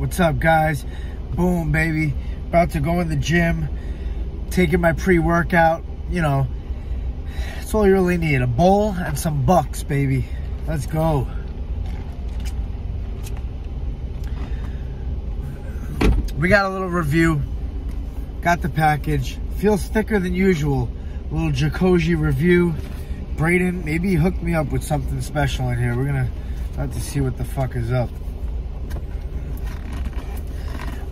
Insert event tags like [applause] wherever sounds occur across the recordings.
What's up, guys? Boom, baby. About to go in the gym, taking my pre-workout. You know, that's all you really need. A bowl and some bucks, baby. Let's go. We got a little review. Got the package. Feels thicker than usual. A little Jacoje review. Braden, maybe he hooked me up with something special in here. We're gonna have to see what the fuck is up.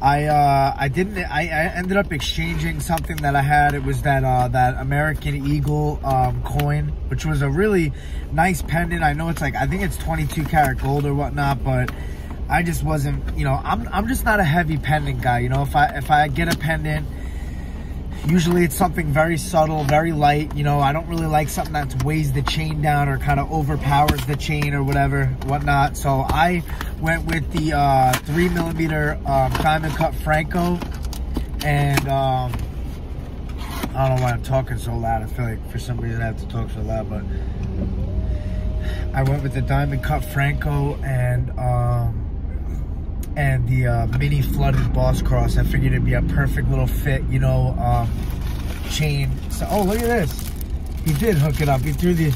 I uh, I didn't. I, I, ended up exchanging something that I had. It was that uh, that American Eagle um, coin, which was a really nice pendant. I know it's like I think it's 22 karat gold or whatnot, but I just wasn't. You know, I'm I'm just not a heavy pendant guy. You know, if I if I get a pendant Usually it's something very subtle, very light. You know, I don't really like something that weighs the chain down or kind of overpowers the chain or whatever, whatnot. So I went with the uh, three millimeter um, diamond cut Franco. And um, I don't know why I'm talking so loud. I feel like for some reason I have to talk so loud, but I went with the diamond cut Franco and um, and the uh, mini flooded boss cross. I figured it'd be a perfect little fit, you know, um, chain. So, oh, look at this. He did hook it up. He threw the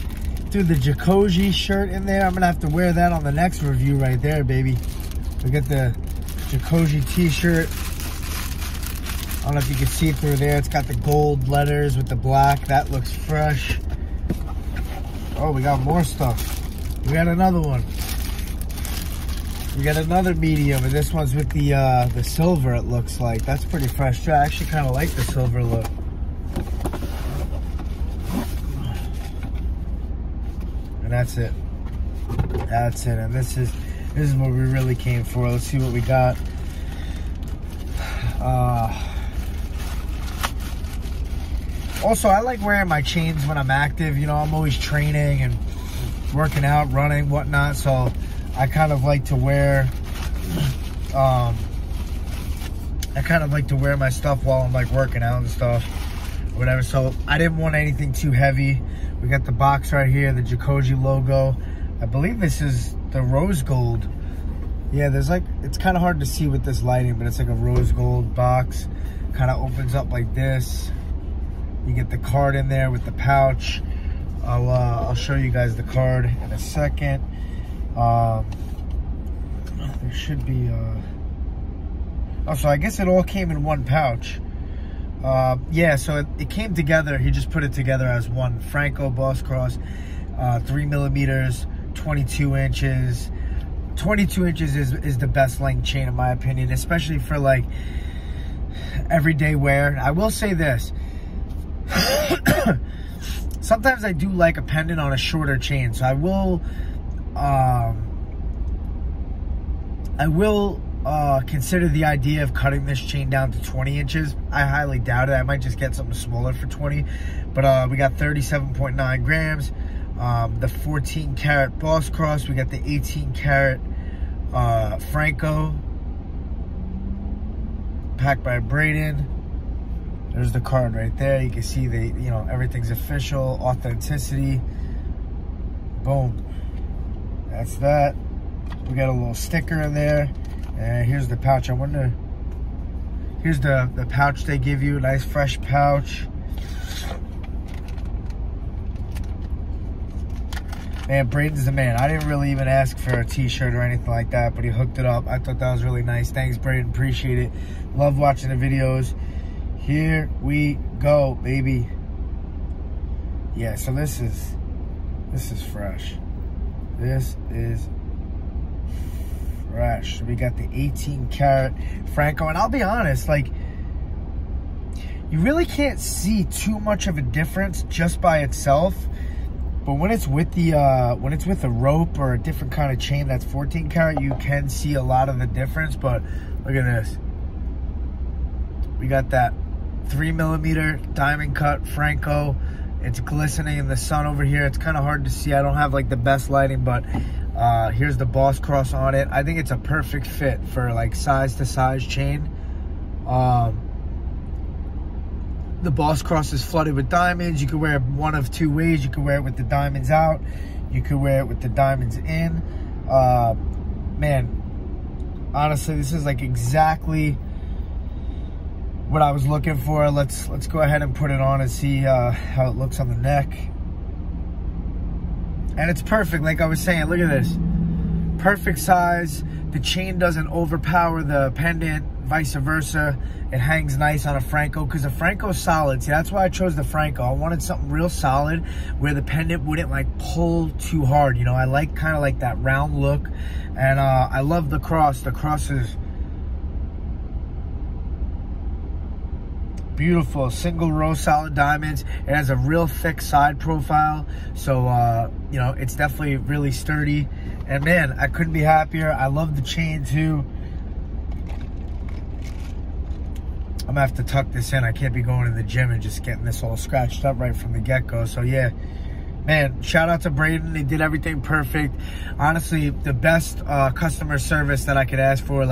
threw the Jacoje shirt in there. I'm gonna have to wear that on the next review right there, baby. We at the Jacoje t-shirt. I don't know if you can see through there. It's got the gold letters with the black. That looks fresh. Oh, we got more stuff. We got another one. We got another medium, and this one's with the uh, the silver, it looks like. That's pretty fresh, I actually kind of like the silver look. And that's it. That's it. And this is this is what we really came for. Let's see what we got. [sighs] Uh, also, I like wearing my chains when I'm active. You know, I'm always training and working out, running, whatnot. So I kind of like to wear, um, I kind of like to wear my stuff while I'm like working out and stuff, whatever. So I didn't want anything too heavy. We got the box right here, the Jacoje logo. I believe this is the rose gold. Yeah, there's like, it's kind of hard to see with this lighting, but it's like a rose gold box. Kind of opens up like this. You get the card in there with the pouch. I'll, uh, I'll show you guys the card in a second. Um, there should be, uh, oh, so I guess it all came in one pouch. Uh, yeah, so it, it, came together. He just put it together as one Franco Boss Cross, uh, three millimeters, 22 inches. 22 inches is, is the best length chain in my opinion, especially for like everyday wear. I will say this. [coughs] Sometimes I do like a pendant on a shorter chain, so I will um, I will uh, consider the idea of cutting this chain down to 20 inches. I highly doubt it. I might just get something smaller for 20. But uh, we got 37.9 grams. Um, the 14 karat Boss Cross. We got the 18 karat uh, Franco. Packed by Braden. There's the card right there. You can see the, you know, everything's official, authenticity. Boom. That's that. We got a little sticker in there. And here's the pouch. I wonder, here's the, the pouch they give you. Nice fresh pouch. Man, Braden's the man. I didn't really even ask for a t-shirt or anything like that, but he hooked it up. I thought that was really nice. Thanks, Braden. Appreciate it. Love watching the videos. Here we go, baby. Yeah, so this is, this is fresh. This is fresh. We got the 18 karat Franco. And I'll be honest, like, you really can't see too much of a difference just by itself. But when it's with the uh, when it's with a rope or a different kind of chain that's 14 karat, you can see a lot of the difference. But look at this. We got that three millimeter diamond cut Franco it's glistening in the sun over here. It's kind of hard to see. I don't have like the best lighting, but uh, here's the Boss Cross on it. I think it's a perfect fit for like size to size chain. Um, the Boss Cross is flooded with diamonds. You can wear it one of two ways. You can wear it with the diamonds out. You could wear it with the diamonds in. Uh, man, honestly, this is like exactly what I was looking for. Let's let's go ahead and put it on and see uh, how it looks on the neck. And it's perfect, like I was saying. Look at this. Perfect size. The chain doesn't overpower the pendant, vice versa. It hangs nice on a Franco because the Franco's solid. See, that's why I chose the Franco. I wanted something real solid where the pendant wouldn't like pull too hard. You know, I like kind of like that round look. And uh, I love the cross. The cross is beautiful single row solid diamonds. It has a real thick side profile. So uh you know it's definitely really sturdy. And man i couldn't be happier. I love the chain too. I'm gonna have to tuck this in. I can't be going to the gym and just getting this all scratched up right from the get-go. So yeah. Man shout out to braden. They did everything perfect. Honestly the best uh customer service that i could ask for